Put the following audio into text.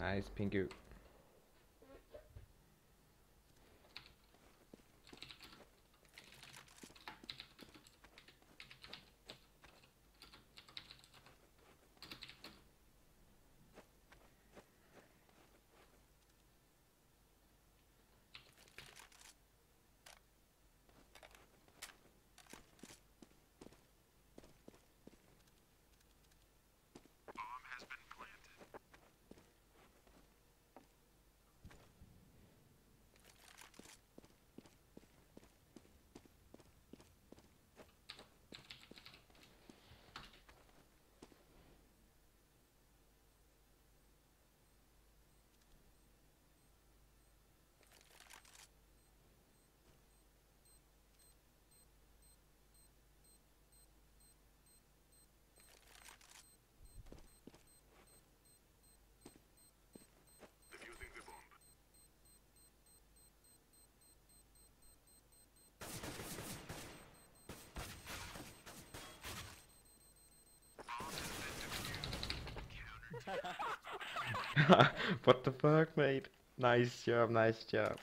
Nice, Pingu. what the fuck, mate? Nice job, nice job.